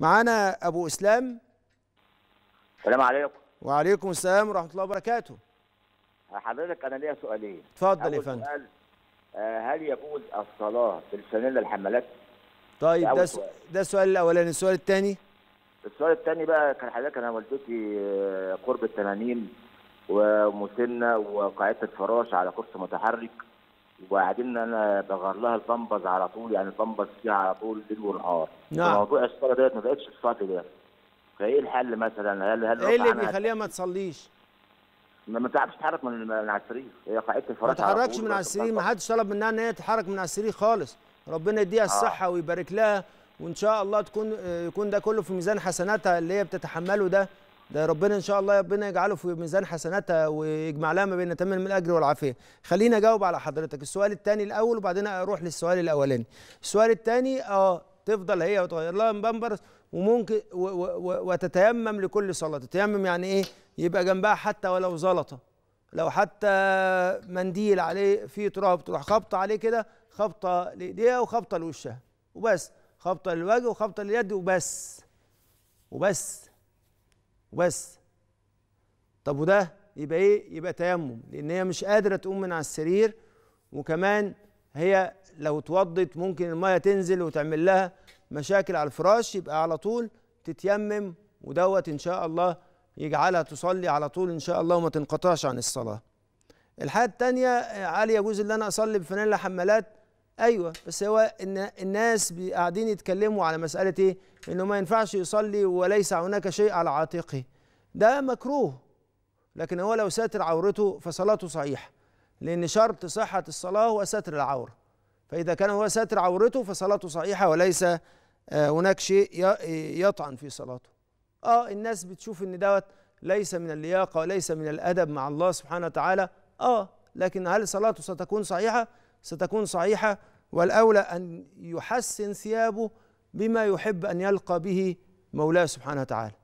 معانا أبو إسلام. السلام عليكم. وعليكم السلام ورحمة الله وبركاته. حضرتك أنا ليا سؤالين. اتفضل يا فندم. سؤال آه، هل يجوز الصلاة بالفانيلا الحمالات طيب ده سؤال. ده السؤال الأولاني. السؤال الثاني؟ السؤال الثاني بقى كان حضرتك أنا والدتي آه، قرب ال 80 ومسنة وقاعدة الفراش على كرسي متحرك. وقاعدين أنا بغير لها البامبز على طول يعني البامبز فيها على طول ليل ونهار. نعم. موضوع الصلاة ديت ما بقتش تصلي ده فإيه الحل مثلا؟ هل هل إيه اللي بيخليها ما تصليش؟ ما ما تعرفش تتحرك من على السرير. هي قاعدة ما الفراش على تتحركش من على السرير. ما. حدش طلب منها إن هي تتحرك من على السرير خالص. ربنا يديها الصحة ويبارك لها وإن شاء الله تكون آه، يكون ده كله في ميزان حسناتها اللي هي بتتحمله ده. ده ربنا إن شاء الله ربنا يجعله في ميزان حسناتها ويجمع لها ما بين تمام الأجر والعافية. خليني أجاوب على حضرتك. السؤال الثاني الأول وبعدين أروح للسؤال الأولاني. السؤال الثاني آه تفضل هي وتغير لها بامبرز وممكن وتتيمم لكل صلاه تتيمم يعني إيه؟ يبقى جنبها حتى ولو زلطة. لو حتى منديل عليه فيه تراب تروح خبطة عليه كده خبطة لإيديها وخبطة لوشها. وبس. خبطة للوجه وخبطة لليد وبس. وبس. وبس طب وده يبقى إيه؟ يبقى تيمم لأن هي مش قادرة تقوم من على السرير وكمان هي لو اتوضت ممكن المية تنزل وتعمل لها مشاكل على الفراش يبقى على طول تتيمم ودوت إن شاء الله يجعلها تصلي على طول إن شاء الله وما تنقطعش عن الصلاة. الحاجة الثانية علي يجوز إن أنا أصلي بفانيلا حمالات أيوه بس هو ان الناس قاعدين يتكلموا على مسألة إيه؟ إنه ما ينفعش يصلي وليس هناك شيء على عاتقه. ده مكروه. لكن هو لو ساتر عورته فصلاته صحيحة. لأن شرط صحة الصلاة هو ستر العورة. فإذا كان هو ساتر عورته فصلاته صحيحة وليس آه، هناك شيء يطعن في صلاته. آه الناس بتشوف إن دوت ليس من اللياقة وليس من الأدب مع الله سبحانه وتعالى. آه لكن هل صلاته ستكون صحيحة؟ ستكون صحيحة والأولى أن يحسن ثيابه بما يحب أن يلقى به مولاه سبحانه وتعالى.